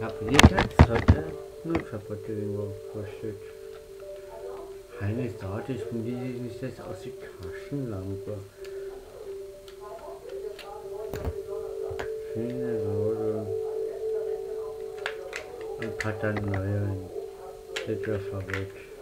Habilitet heute nur kaputt irgendwo vorstellt. Eine Sache ist von diesem ist das aus der Taschenlampe. Schöne Rolle. Und hat dann Literfabrik. Süd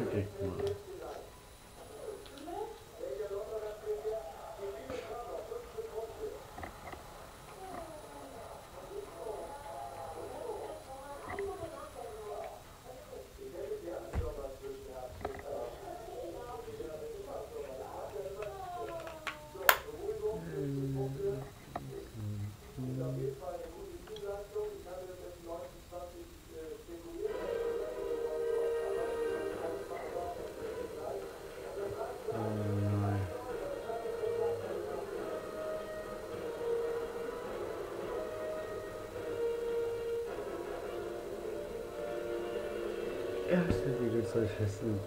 結構。Erste Video soll ich essen.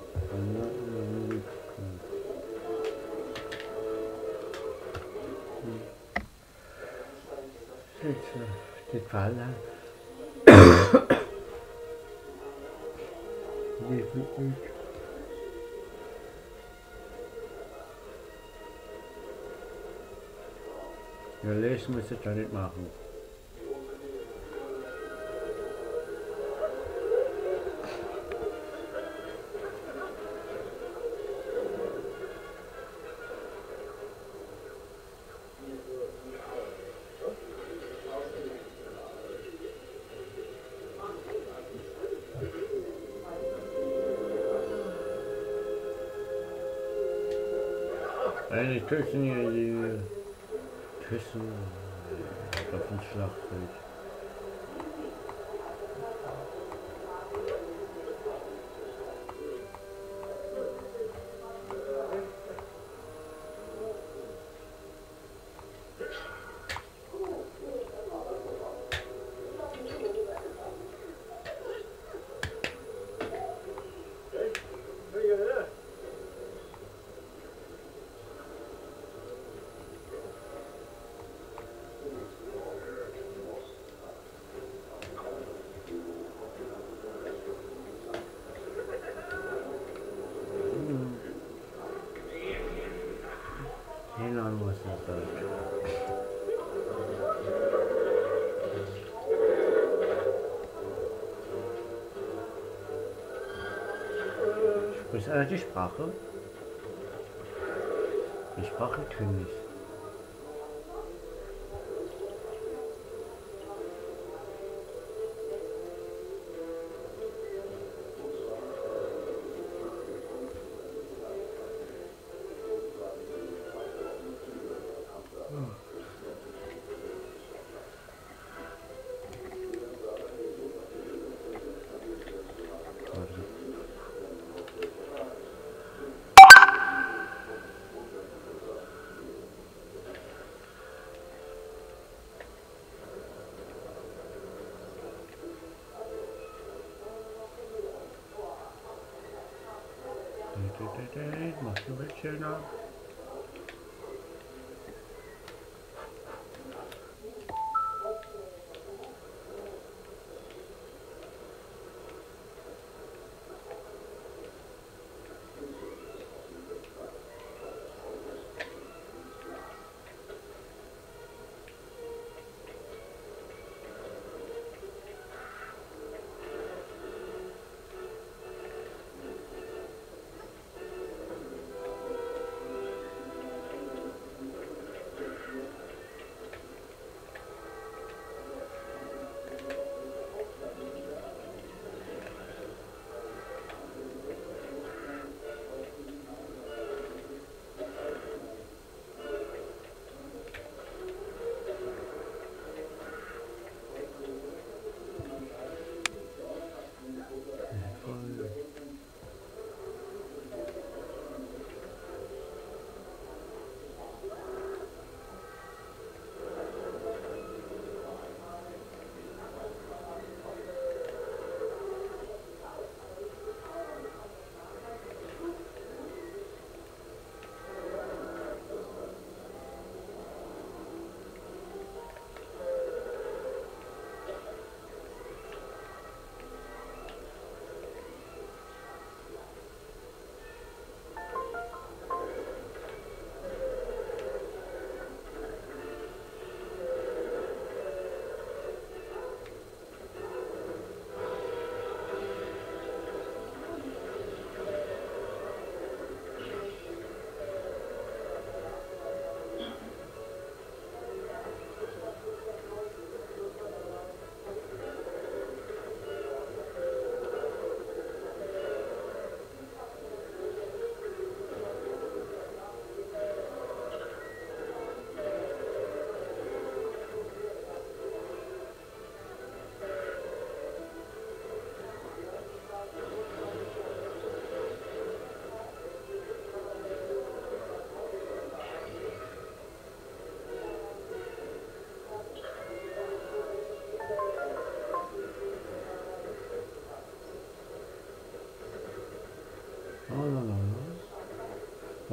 Die Falle. Definitiv. Ja, lesen müsst ihr da nicht machen. Küchen die Küssen auf dem Schlachtfeld. Du die Sprache? Die Sprache kenne Must have been now.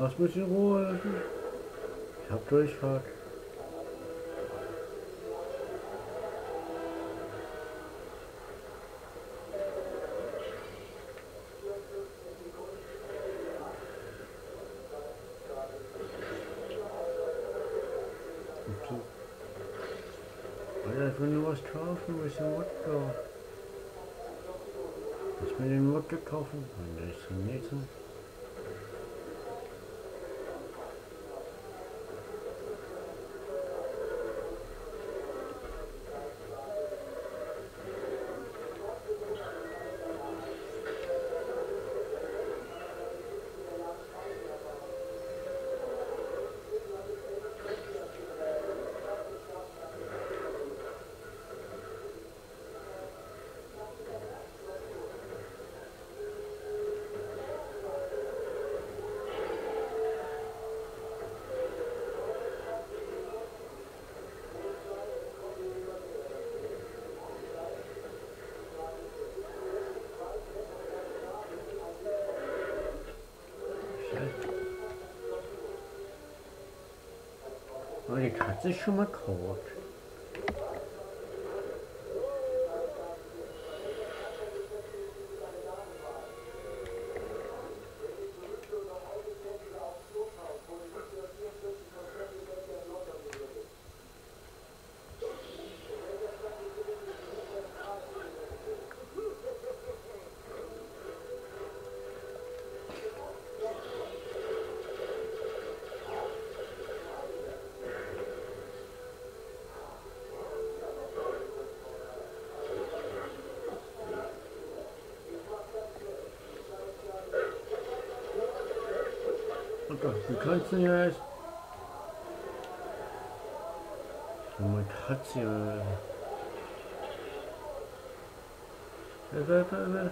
Lass mich in Ruhe. Ich hab Durchfahrt. Alter, ich will nur was kaufen, ein bisschen Wodka. Lass mir den Wodka kaufen. Und das ist zum nächsten. 我一看这什么口啊 die Katze jetzt. Oh mein Katze. Wer, wer, that wer?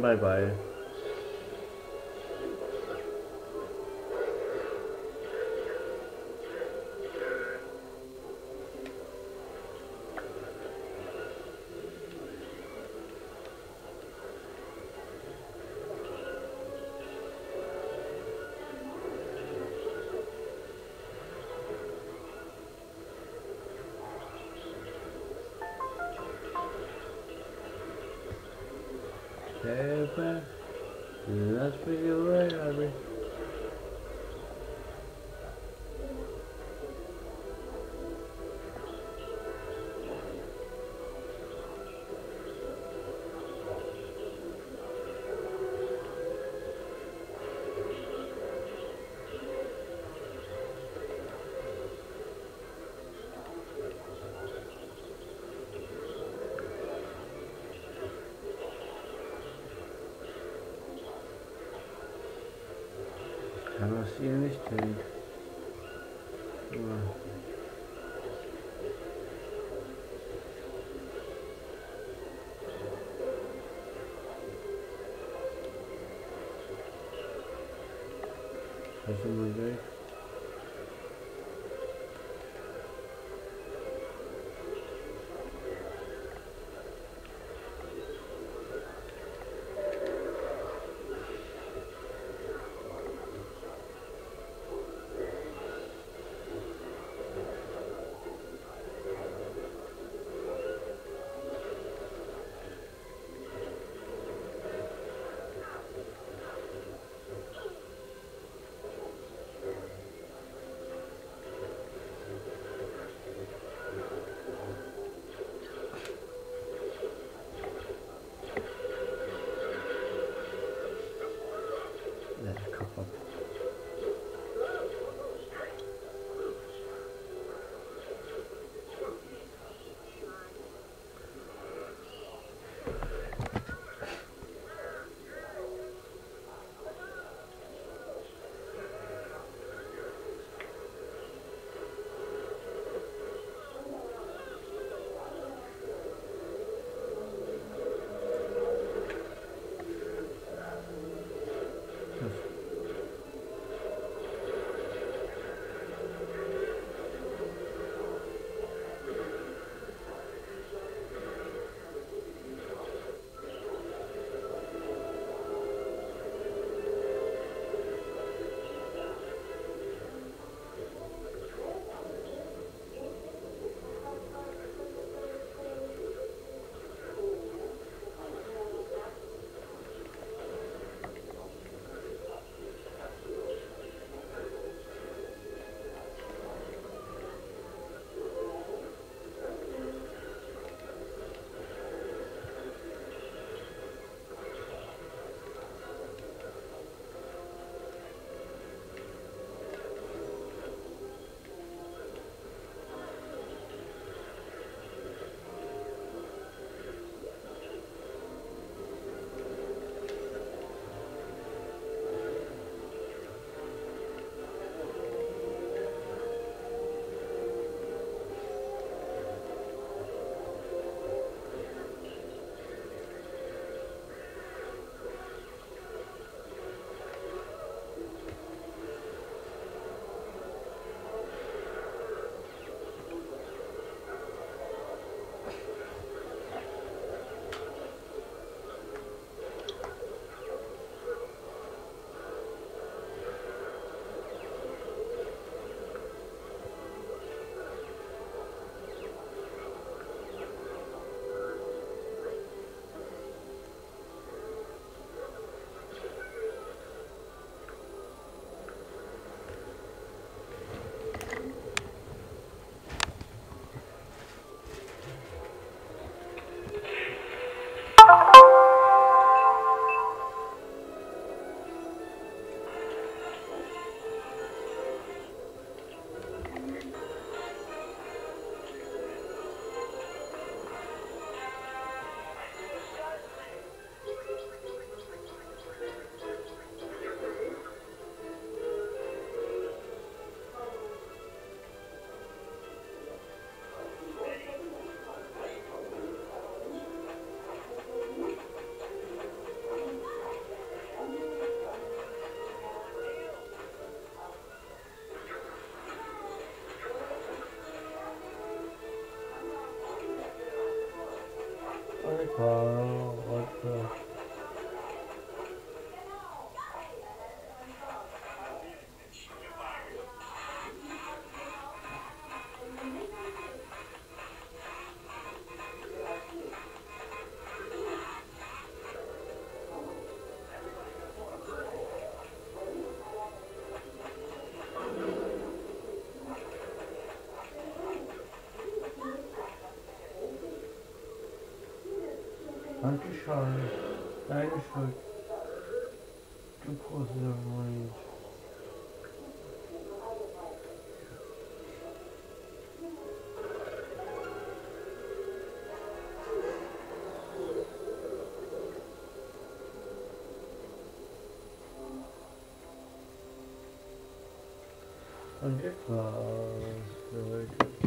拜拜。That's pretty alright, Harvey. thing. Oh. Have some Oh, what the... Warte. Danke schon. Deine Schuld. Du großer Mensch.